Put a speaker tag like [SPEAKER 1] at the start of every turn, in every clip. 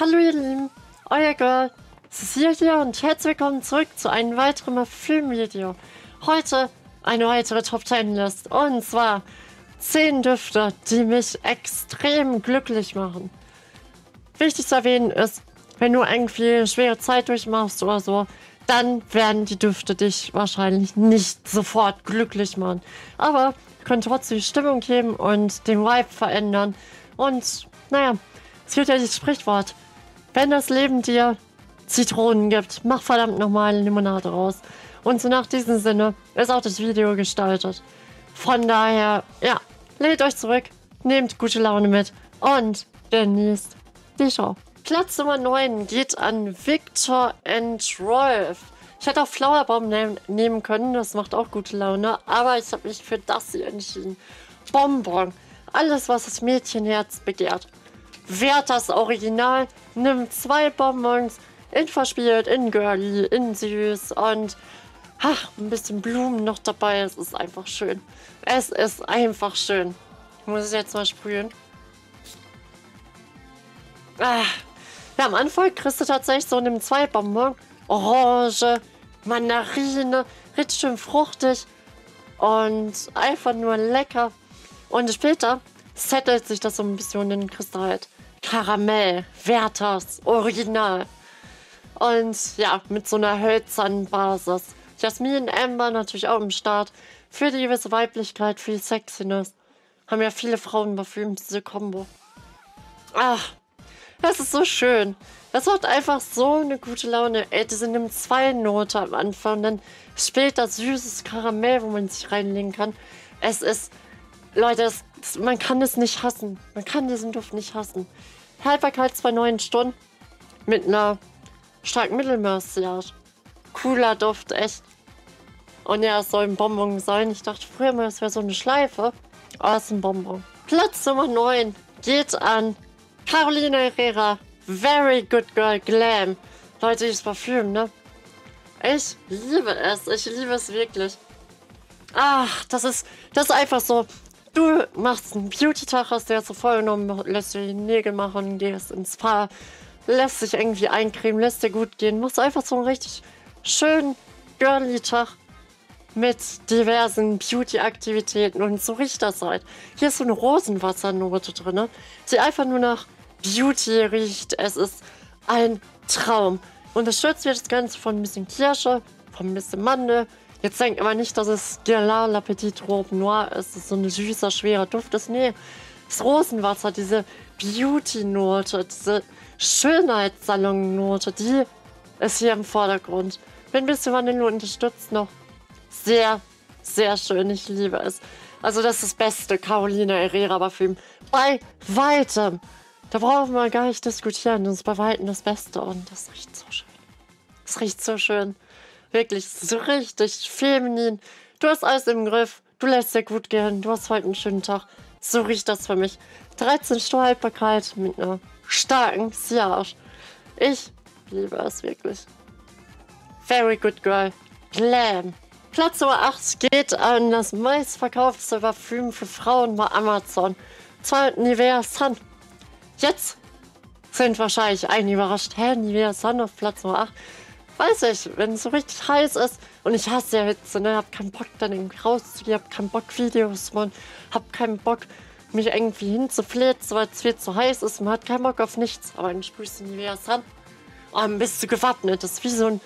[SPEAKER 1] Hallo ihr Lieben, euer Girl, Cecilia hier und herzlich willkommen zurück zu einem weiteren Filmvideo. Heute eine weitere Top 10 List und zwar 10 Düfte, die mich extrem glücklich machen. Wichtig zu erwähnen ist, wenn du irgendwie schwere Zeit durchmachst oder so, dann werden die Düfte dich wahrscheinlich nicht sofort glücklich machen. Aber können trotzdem Stimmung geben und den Vibe verändern. Und naja, es gibt ja das Sprichwort. Wenn das Leben dir Zitronen gibt, mach verdammt nochmal Limonade raus. Und so nach diesem Sinne ist auch das Video gestaltet. Von daher, ja, lädt euch zurück, nehmt gute Laune mit und genießt die Show. Platz Nummer 9 geht an Victor and Rolf. Ich hätte auch Flowerbomb nehm, nehmen können, das macht auch gute Laune, aber ich habe mich für das hier entschieden. Bonbon, alles was das Mädchenherz begehrt. Wert das Original, nimm zwei Bonbons, in verspielt, in girly, in süß und ach, ein bisschen Blumen noch dabei. Es ist einfach schön. Es ist einfach schön. Ich muss es jetzt mal sprühen. Ah. Ja, am Anfang kriegst du tatsächlich so einen zwei Bonbon. Orange, Mandarine, richtig schön fruchtig und einfach nur lecker. Und später settelt sich das so ein bisschen in den Kristall. Karamell, Werthers, Original. Und ja, mit so einer hölzernen Basis. Jasmin Amber natürlich auch im Start. Für die gewisse Weiblichkeit, für die Sexiness. Haben ja viele Frauen parfümt, diese Kombo. Ach, das ist so schön. Das macht einfach so eine gute Laune. Ey, die sind im zwei Note am Anfang. Dann später süßes Karamell, wo man sich reinlegen kann. Es ist, Leute, es, man kann es nicht hassen. Man kann diesen Duft nicht hassen. Haltbarkeit zwei neun Stunden mit einer starken Mittelmaßjagd. Cooler Duft, echt. Und ja, es soll ein Bonbon sein. Ich dachte früher mal, es wäre so eine Schleife. Aber es ist ein Bonbon. Platz Nummer 9 geht an Carolina Herrera. Very good girl glam. Leute, dieses Parfüm, ne? Ich liebe es. Ich liebe es wirklich. Ach, das ist, das ist einfach so. Du machst einen Beauty-Tag, hast dir jetzt so vorgenommen, lässt dir die Nägel machen, gehst ins Spa, lässt sich irgendwie eincremen, lässt dir gut gehen. Machst einfach so einen richtig schönen girly Tag mit diversen Beauty-Aktivitäten und so riecht das halt. Hier ist so eine Rosenwassernote drin, die einfach nur nach Beauty riecht. Es ist ein Traum. Unterstützt wird das Ganze von ein bisschen Kirsche, von ein bisschen Mandel. Jetzt denkt aber nicht, dass es Guerlain La Petite Robe Noire ist. Das ist so ein süßer, schwerer Duft ist. Nee, das Rosenwasser, diese Beauty-Note, diese Schönheitssalon-Note, die ist hier im Vordergrund. Wenn ein bisschen Vanille unterstützt noch. Sehr, sehr schön. Ich liebe es. Also das ist das beste Carolina Herrera Parfüm. Bei weitem. Da brauchen wir gar nicht diskutieren. Das ist bei weitem das Beste. Und das riecht so schön. Es riecht so schön. Wirklich so richtig feminin. Du hast alles im Griff. Du lässt dir gut gehen. Du hast heute einen schönen Tag. So riecht das für mich. 13 Stunden Haltbarkeit mit einer starken Siage. Ich liebe es wirklich. Very good girl. Glam. Platz Nummer 8 geht an das meistverkaufteste Parfüm für Frauen bei Amazon. Zwar Nivea Sun. Jetzt sind wahrscheinlich einige überrascht. Hä, Nivea Sun auf Platz Nummer 8? Weiß ich, wenn es so richtig heiß ist und ich hasse ja Hitze, ne, hab keinen Bock dann irgendwie rauszugehen, hab keinen Bock Videos zu machen, hab keinen Bock mich irgendwie hinzuflitzen, weil es viel zu heiß ist, man hat keinen Bock auf nichts, aber dann sprühst du Nivea Sun und dann bist du gewappnet, das ist wie so, ein,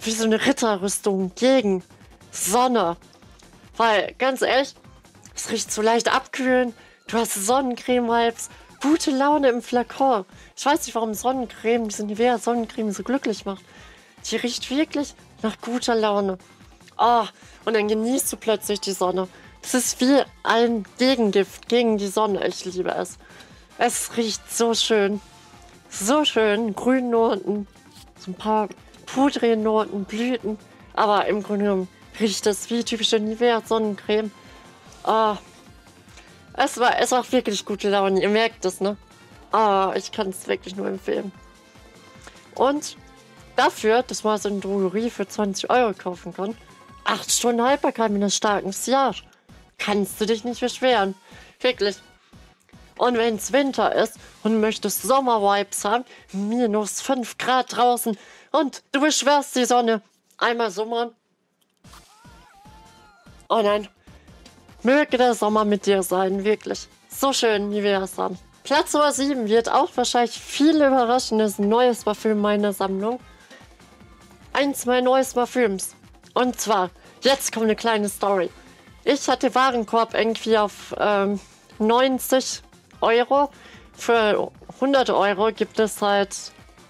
[SPEAKER 1] wie so eine Ritterrüstung gegen Sonne, weil ganz ehrlich, es riecht so leicht abkühlen, du hast Sonnencreme-Vibes, gute Laune im Flakon. Ich weiß nicht, warum Sonnencreme, diese Nivea Sonnencreme so glücklich macht. Die riecht wirklich nach guter Laune. Oh, und dann genießt du plötzlich die Sonne. Das ist wie ein Gegengift gegen die Sonne. Ich liebe es. Es riecht so schön. So schön. Grünnoten, so ein paar pudrige Noten, Blüten. Aber im Grunde genommen riecht es wie typische Nivea Sonnencreme. Oh, es war, es war wirklich gute Laune. Ihr merkt es, ne? Ah, ich kann es wirklich nur empfehlen. Und dafür, dass man so ein Drogerie für 20 Euro kaufen kann, 8 Stunden Haltbarkeit mit einer starken Siage, kannst du dich nicht beschweren. Wirklich. Und wenn es Winter ist und möchtest Sommervibes haben, minus 5 Grad draußen und du beschwörst die Sonne, einmal summern. Oh nein, möge der Sommer mit dir sein, wirklich. So schön, wie wir das haben. Platz Nummer 7 wird auch wahrscheinlich viel überraschendes neues Parfüm meiner Sammlung. Eins meiner neues Parfüms. Und zwar, jetzt kommt eine kleine Story. Ich hatte Warenkorb irgendwie auf ähm, 90 Euro. Für 100 Euro gibt es halt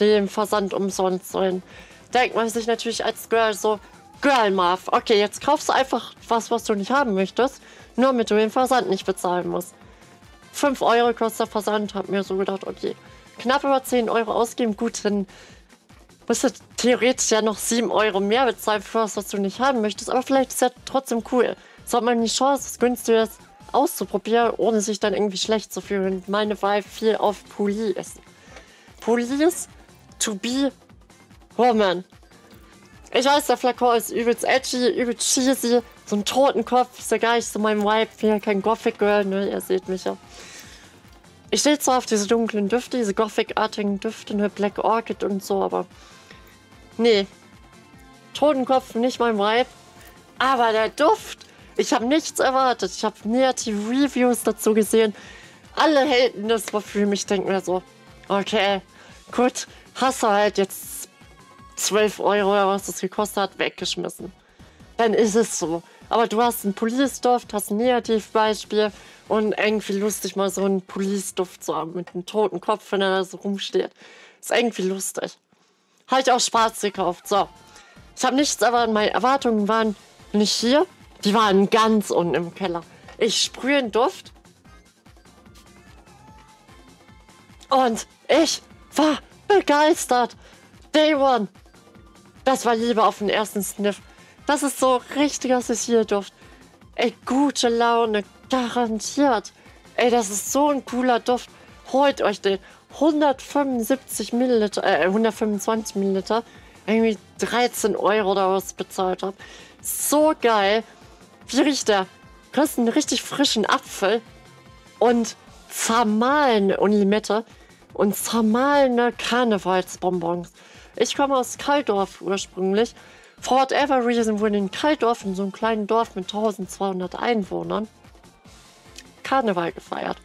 [SPEAKER 1] den Versand umsonst. Und denkt man sich natürlich als Girl so, Girl Marv, okay, jetzt kaufst du einfach was, was du nicht haben möchtest, nur damit du den Versand nicht bezahlen musst. 5 Euro kostet der Versand, hab mir so gedacht, okay, knapp über 10 Euro ausgeben, gut, dann musst du theoretisch ja noch 7 Euro mehr bezahlen für was, was du nicht haben möchtest, aber vielleicht ist ja trotzdem cool. So hat man die Chance, es günstiges auszuprobieren, ohne sich dann irgendwie schlecht zu fühlen. Meine Wahl viel auf Police. Police to be woman. Ich weiß, der Flakon ist übelst edgy, übelst cheesy. So ein Totenkopf ist ja gar nicht so mein Vibe. Bin ja kein Gothic Girl, ne? Ihr seht mich ja. Ich stehe zwar auf diese dunklen Düfte, diese Gothic-artigen Düfte, ne? Black Orchid und so, aber. Nee. Totenkopf nicht mein Vibe. Aber der Duft, ich habe nichts erwartet. Ich habe negative Reviews dazu gesehen. Alle haten das Parfüm. Ich denke mir so, okay, gut, hast du halt jetzt 12 Euro oder was das gekostet hat, weggeschmissen. Dann ist es so. Aber du hast einen Police-Duft, hast ein Negativbeispiel und irgendwie lustig mal so einen Police-Duft zu haben mit einem toten Kopf, wenn er da so rumsteht. Ist irgendwie lustig. Habe ich auch Spaß gekauft. So. Ich habe nichts erwartet. Meine Erwartungen waren nicht hier. Die waren ganz unten im Keller. Ich sprühe einen Duft. Und ich war begeistert. Day One. Das war Liebe auf den ersten Sniff. Das ist so richtiger Cecile-Duft. Ey, gute Laune, garantiert. Ey, das ist so ein cooler Duft. Holt euch den. 175 Milliliter, äh, 125 Milliliter. Irgendwie 13 Euro oder was bezahlt habe. So geil. Wie riecht der? Du hast einen richtig frischen Apfel und zermahlene Unlimette und zermahlene Karnevalsbonbons. Ich komme aus Kaldorf ursprünglich. For whatever reason wurde in Kaldorf, in so einem kleinen Dorf mit 1200 Einwohnern, Karneval gefeiert.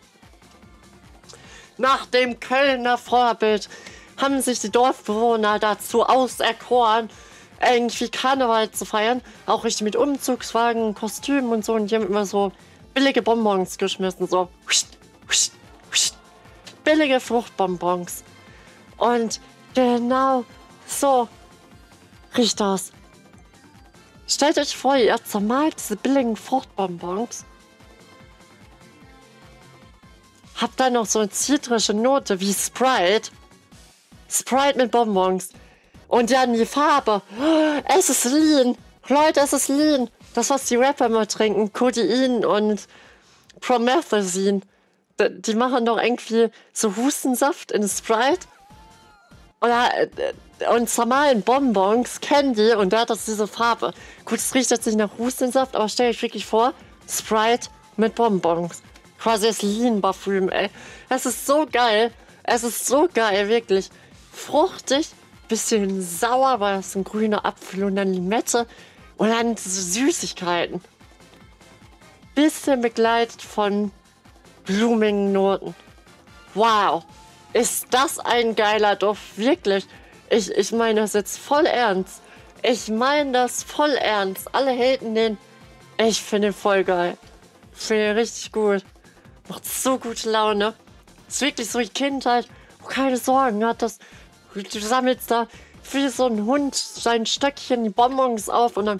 [SPEAKER 1] Nach dem Kölner Vorbild haben sich die Dorfbewohner dazu auserkoren, irgendwie Karneval zu feiern. Auch richtig mit Umzugswagen, Kostümen und so. Und die haben immer so billige Bonbons geschmissen. So. Billige Fruchtbonbons. Und genau so riecht das. Stellt euch vor, ihr zermalt diese billigen Fruchtbonbons. Habt dann noch so eine zitrische Note wie Sprite. Sprite mit Bonbons. Und dann die Farbe. Es ist Lean. Leute, es ist Lean. Das, was die Rapper immer trinken. Codein und Promethazine. Die machen doch irgendwie so Hustensaft in Sprite. Oder, äh, und zermahlen Bonbons, Candy und da hat das diese Farbe. Gut, es riecht jetzt nicht nach Hustensaft, aber stell euch wirklich vor, Sprite mit Bonbons. Quasi das Lean-Parfüm, ey. Es ist so geil. Es ist so geil, wirklich. Fruchtig, bisschen sauer, weil das ein grüner Apfel und dann Limette und dann Süßigkeiten. Bisschen begleitet von blumigen Noten. Wow, ist das ein geiler Duft, wirklich. Ich, ich meine das jetzt voll ernst. Ich meine das voll ernst. Alle haten den. Ich finde ihn voll geil. Finde ihn richtig gut. Macht so gute Laune. Ist wirklich so die Kindheit, wo keine Sorgen hat, dass Du sammelst da wie so ein Hund sein Stöckchen die Bonbons auf und dann,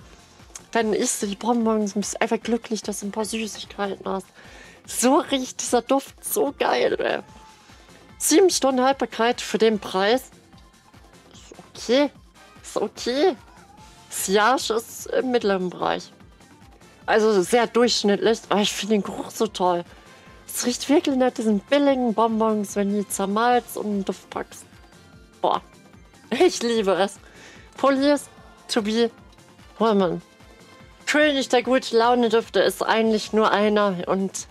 [SPEAKER 1] dann isst du die Bonbons und bist einfach glücklich, dass du ein paar Süßigkeiten hast. So riecht dieser Duft so geil, ey. Sieben Stunden Haltbarkeit für den Preis. Ist okay. Ist okay. Siage ist im mittleren Bereich. Also sehr durchschnittlich, aber ich finde den Geruch so toll. Es riecht wirklich nach diesen billigen Bonbons, wenn die zermalzt und einen Duft packst. Boah, ich liebe es. Police to be woman. König der gute Laune Düfte ist eigentlich nur einer und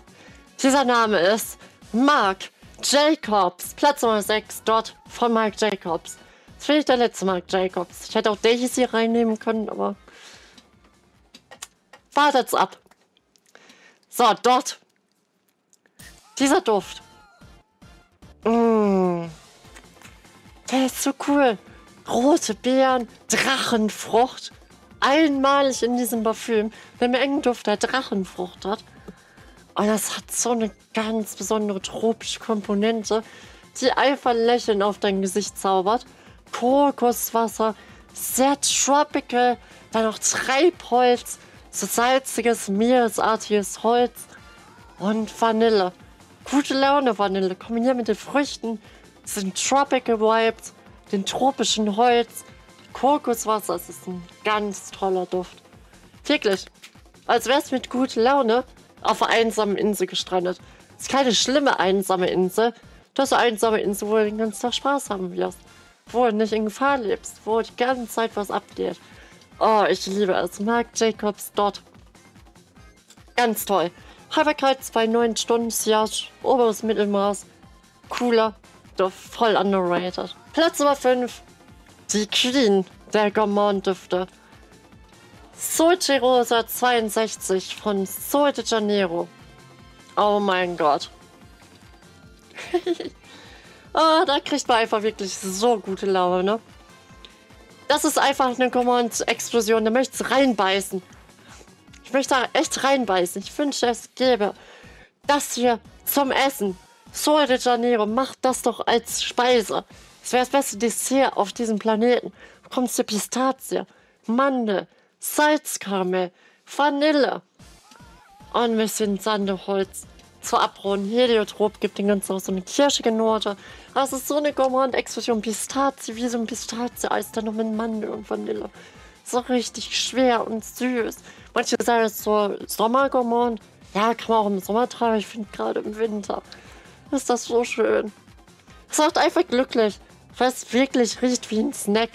[SPEAKER 1] dieser Name ist Mark Jacobs. Platz Nummer 6 dort von Mark Jacobs. Das finde ich der letzte Mark Jacobs. Ich hätte auch Daisy reinnehmen können, aber wartet's ab. So, dort. Dieser Duft. Mmh. Der ist so cool. Rote Beeren, Drachenfrucht. Einmalig in diesem Parfüm, wenn mir irgendein Duft der Drachenfrucht hat. Und das hat so eine ganz besondere tropische Komponente, die einfach ein Lächeln auf dein Gesicht zaubert. Kokoswasser, sehr tropical, dann noch Treibholz, so salziges, meeresartiges Holz und Vanille. Gute Laune Vanille, kombiniert mit den Früchten, sind Tropical Vibes, den tropischen Holz, Kokoswasser. Es ist ein ganz toller Duft. Wirklich. Als wär's mit guter Laune auf einer einsamen Insel gestrandet. Es ist keine schlimme einsame Insel. Das ist eine einsame Insel, wo du den ganzen Tag Spaß haben wirst. Wo du nicht in Gefahr lebst. Wo die ganze Zeit was abgeht. Oh, ich liebe es. Mark Jacobs dort. Ganz toll. Haltbarkeit 2,9 Stunden, Siage, oberes Mittelmaß. Cooler, doch voll underrated. Platz Nummer 5. Die Queen der Gourmand-Düfte. Sochi Rosa 62 von Sol de Janeiro. Oh mein Gott. oh, da kriegt man einfach wirklich so gute Laune, ne? Das ist einfach eine Command-Explosion. Da möchte reinbeißen. Ich möchte da echt reinbeißen. Ich wünsche, es gäbe das hier zum Essen. Sol de Janeiro, macht das doch als Speise. Das wäre das beste Dessert auf diesem Planeten. Du bekommst du Pistazie, Mandel, Salzkaramell, Vanille und ein bisschen Sandeholz zur Abrundung. Heliotrop gibt den ganzen auch so eine kirschige Note. Das ist so eine Gourmand-Explosion. Pistazie, wie so ein Pistazie-Eis, dann noch mit Mandel und Vanille. So richtig schwer und süß. Manche sagen, ist so Sommergourmand. Ja, kann man auch im Sommer tragen. Ich finde gerade im Winter ist das so schön. Es macht einfach glücklich, weil es wirklich riecht wie ein Snack.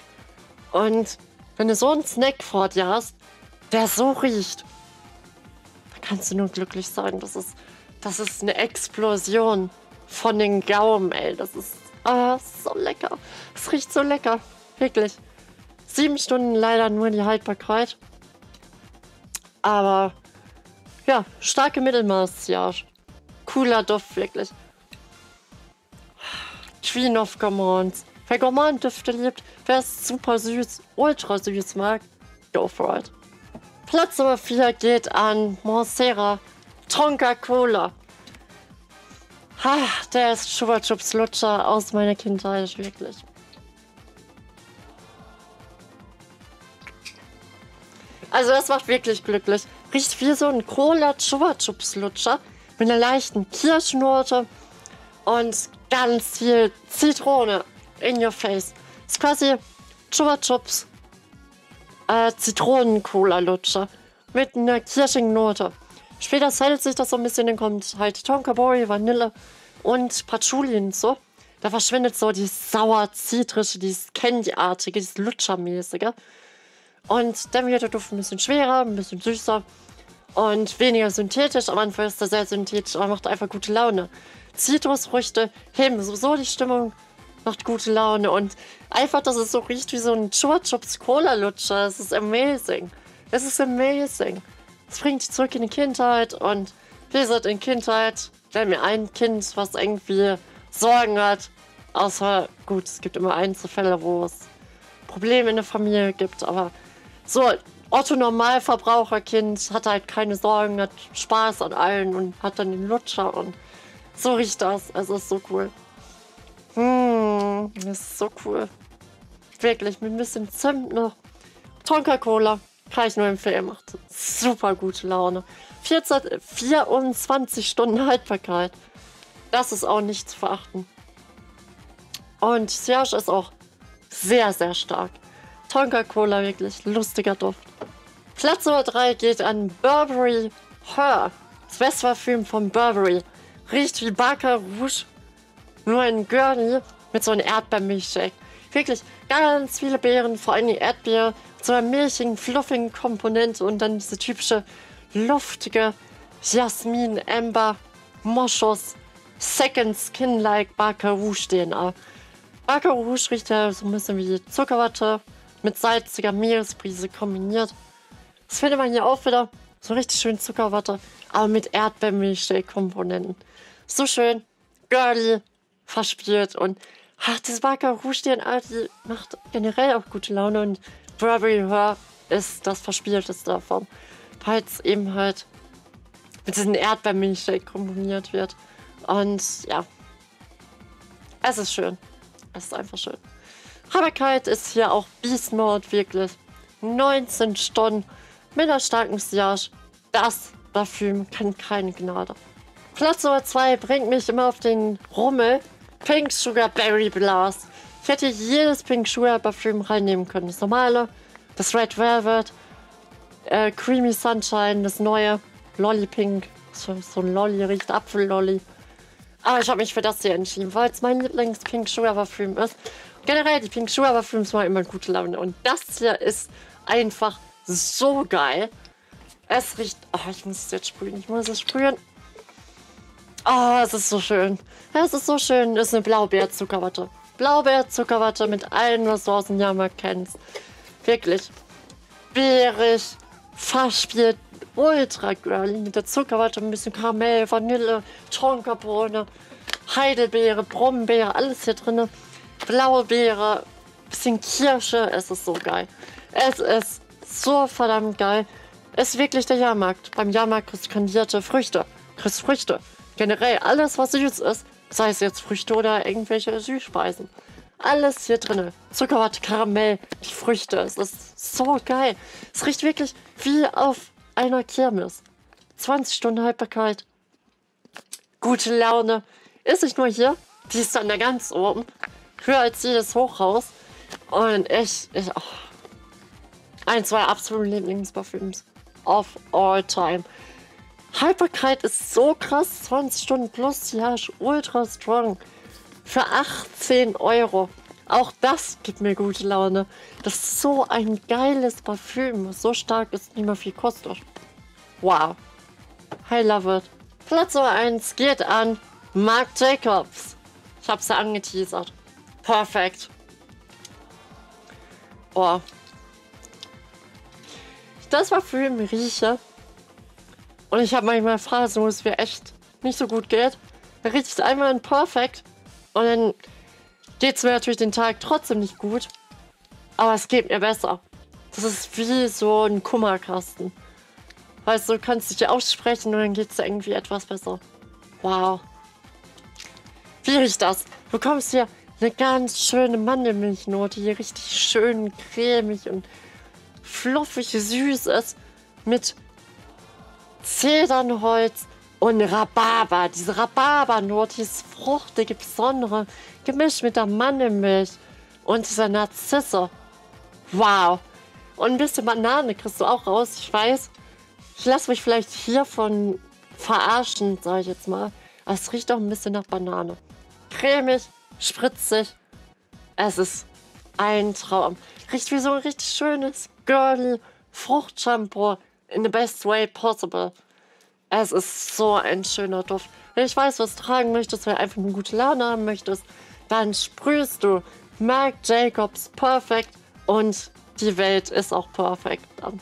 [SPEAKER 1] Und wenn du so einen Snack vor dir hast, der so riecht, dann kannst du nur glücklich sein. Das ist das ist eine Explosion von den Gaumen, ey. Das ist ah, so lecker. Es riecht so lecker. Wirklich. Sieben Stunden leider nur die Haltbarkeit. Aber ja, starke Mittelmaß, ja. Cooler Duft, wirklich. Queen of Gourmands. Wer Gourmand-Düfte liebt, wer es super süß, ultra süß mag, go for it. Platz Nummer 4 geht an Montserrat. Tonka Cola. Ha, der ist Chupa Chups Lutscher aus meiner Kindheit, wirklich. Also das macht wirklich glücklich. Riecht wie so ein Cola Chupa Chups Lutscher mit einer leichten Kirschnote und ganz viel Zitrone in your face. Ist quasi Chupa Chups äh, Zitronen-Cola-Lutscher mit einer kirschigen Note. Später setzt sich das so ein bisschen, dann kommt halt Tonka Boy, Vanille und Patchouli und so. Da verschwindet so die sauer-zitrische, dieses Candy-artige, dieses Lutschermäßige. Und dann wird der Duft ein bisschen schwerer, ein bisschen süßer und weniger synthetisch. Am Anfang ist er sehr synthetisch, aber macht einfach gute Laune. Zitrusfrüchte heben sowieso die Stimmung, macht gute Laune und einfach, dass es so riecht wie so ein Chupa Cola Lutscher. Es ist amazing. Es ist amazing. Es bringt dich zurück in die Kindheit und wie gesagt, in Kindheit, wenn mir ein Kind, was irgendwie Sorgen hat, außer, gut, es gibt immer Einzelfälle, wo es Probleme in der Familie gibt, aber so, Otto Normalverbraucherkind hat halt keine Sorgen, hat Spaß an allen und hat dann den Lutscher und so riecht das. Also ist so cool. Hm, das ist so cool. Wirklich, mit ein bisschen Zimt noch. Tonka Cola. Kann ich nur empfehlen, macht super gute Laune. 14, 24 Stunden Haltbarkeit. Das ist auch nicht zu verachten. Und Serge ist auch sehr, sehr stark. Tonka Cola, wirklich lustiger Duft. Platz Nummer 3 geht an Burberry Her. Das Westparfüm von Burberry. Riecht wie Barker Rouge. Nur ein Gurney mit so einem Erdbeermilchshake. Wirklich ganz viele Beeren, vor allem die Erdbeer so einer milchigen, fluffigen Komponente und dann diese typische luftige Jasmin, Amber, Moschus, Second Skin-like Barker Rouge DNA. Barker Rouge riecht ja so ein bisschen wie Zuckerwatte mit salziger Meeresbrise kombiniert. Das findet man hier auch wieder. So richtig schön Zuckerwatte, aber mit Erdbeermilchshake-Komponenten. So schön, girly, verspielt und ach, das Barker Rouge die macht generell auch gute Laune und Burberry Her ist das Verspielteste davon. Weil es eben halt mit diesem Erdbeermilchshake kombiniert wird. Und ja, es ist schön. Es ist einfach schön. Haltbarkeit ist hier auch Beast Mode wirklich. 19 Stunden mit einer starken Sillage. Das Parfüm kennt keine Gnade. Platz Nummer 2 bringt mich immer auf den Rummel. Pink Sugar Berry Blast. Ich hätte jedes Pink Sugar Parfüm reinnehmen können. Das normale, das Red Velvet, äh, Creamy Sunshine, das neue, Lolly Pink. So, so ein Lolly riecht Apfellolly. Aber ich habe mich für das hier entschieden, weil es mein Lieblings-Pink Sugar Parfüm ist. Generell, die Pink Sugar Parfüms waren immer gute Laune. Und das hier ist einfach so geil. Es riecht... Oh, ich muss es jetzt sprühen. Ich muss es sprühen. Oh, es ist so schön. Es ist so schön. Es ist eine Blaubeerzuckerwatte. Blaubeerzuckerwatte mit du aus dem Jahrmarkt kennst. Wirklich. Beerig, verspielt, ultra girly. Mit der Zuckerwatte ein bisschen Karamell, Vanille, Tonkabohne, Heidelbeere, Brombeere, alles hier drin. Blaue Beere, bisschen Kirsche. Es ist so geil. Es ist so verdammt geil. Es ist wirklich der Jahrmarkt. Beim Jahrmarkt kriegst du kandierte Früchte. Kriegst Früchte. Generell alles, was süß ist. Sei es jetzt Früchte oder irgendwelche Süßspeisen. Alles hier drin. Zuckerwatte, Karamell, die Früchte. Es ist so geil. Es riecht wirklich wie auf einer Kirmes. 20 Stunden Haltbarkeit. Gute Laune. Ist nicht nur hier. Die ist dann da ganz oben. Höher als jedes Hochhaus. Und ich, ich, oh. Ein, zwei absolute Lieblingsparfüms. Of all time. Haltbarkeit ist so krass. 20 Stunden plus. Ja, ultra strong. Für 18 Euro. Auch das gibt mir gute Laune. Das ist so ein geiles Parfüm, so stark ist, nicht mehr viel kostet. Wow. I love it. Platz Nummer 1 geht an Marc Jacobs. Ich hab's ja angeteasert. Perfekt. Oh. Das Parfüm rieche. Und ich habe manchmal Phasen, wo es mir echt nicht so gut geht. Da riecht es einmal in Perfekt. Und dann geht es mir natürlich den Tag trotzdem nicht gut. Aber es geht mir besser. Das ist wie so ein Kummerkasten. Weißt du, du kannst dich aussprechen und dann geht es dir irgendwie etwas besser. Wow. Wie riecht das? Du bekommst hier eine ganz schöne Mandelmilchnote, die richtig schön cremig und fluffig süß ist. Mit Zedernholz und Rhabarber. Diese Rhabarbernote, dieses fruchtige, besondere, gemischt mit der Mandelmilch und dieser Narzisse. Wow. Und ein bisschen Banane kriegst du auch raus, ich weiß. Ich lasse mich vielleicht hiervon verarschen, sage ich jetzt mal. Es riecht auch ein bisschen nach Banane. Cremig, spritzig. Es ist ein Traum. Riecht wie so ein richtig schönes, girly Fruchtshampoo in the best way possible. Es ist so ein schöner Duft. Wenn ich weiß, was du tragen möchtest, weil du einfach eine gute Laune haben möchtest, dann sprühst du Marc Jacobs perfekt und die Welt ist auch perfekt dann.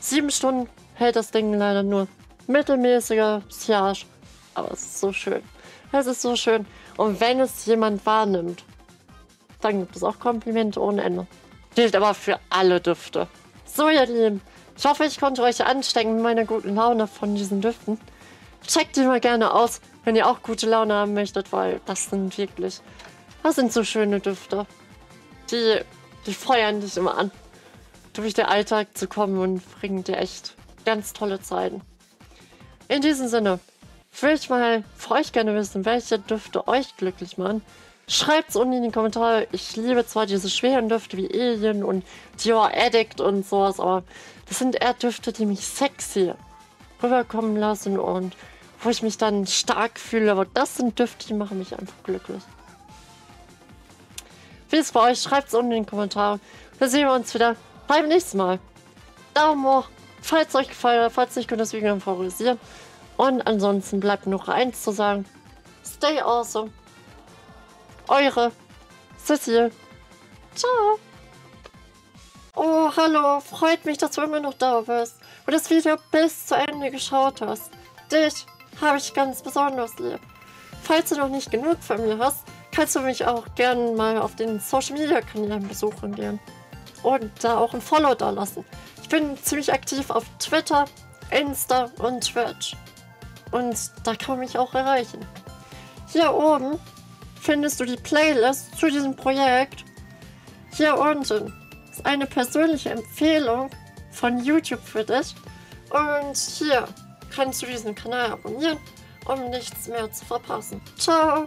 [SPEAKER 1] Sieben Stunden hält das Ding leider nur. Mittelmäßiger Siage, aber es ist so schön. Es ist so schön. Und wenn es jemand wahrnimmt, dann gibt es auch Komplimente ohne Ende. Gilt aber für alle Düfte. So, ihr Lieben, ich hoffe, ich konnte euch anstecken mit meiner guten Laune von diesen Düften. Checkt die mal gerne aus, wenn ihr auch gute Laune haben möchtet, weil das sind wirklich, das sind so schöne Düfte. Die, die feuern dich immer an, durch den Alltag zu kommen und bringen dir echt ganz tolle Zeiten. In diesem Sinne, würde ich mal für euch gerne wissen, welche Düfte euch glücklich machen. Schreibt es unten in die Kommentare. Ich liebe zwar diese schweren Düfte wie Alien und Dior Addict und sowas, aber das sind eher Düfte, die mich sexy rüberkommen lassen und wo ich mich dann stark fühle. Aber das sind Düfte, die machen mich einfach glücklich. Wie ist es bei euch? Schreibt es unten in die Kommentare. Wir sehen uns wieder beim nächsten Mal. Daumen hoch, falls es euch gefallen hat. Falls nicht, könnt ihr das Video favorisieren. Und ansonsten bleibt noch eins zu sagen. Stay awesome. Eure Cecil. Ciao. Oh, hallo. Freut mich, dass du immer noch da bist und das Video bis zu Ende geschaut hast. Dich habe ich ganz besonders lieb. Falls du noch nicht genug von mir hast, kannst du mich auch gerne mal auf den Social Media Kanälen besuchen gehen. Und da auch ein Follow da lassen. Ich bin ziemlich aktiv auf Twitter, Insta und Twitch. Und da kann man mich auch erreichen. Hier oben findest du die Playlist zu diesem Projekt. Hier unten ist eine persönliche Empfehlung von YouTube für dich. Und hier kannst du diesen Kanal abonnieren, um nichts mehr zu verpassen. Ciao!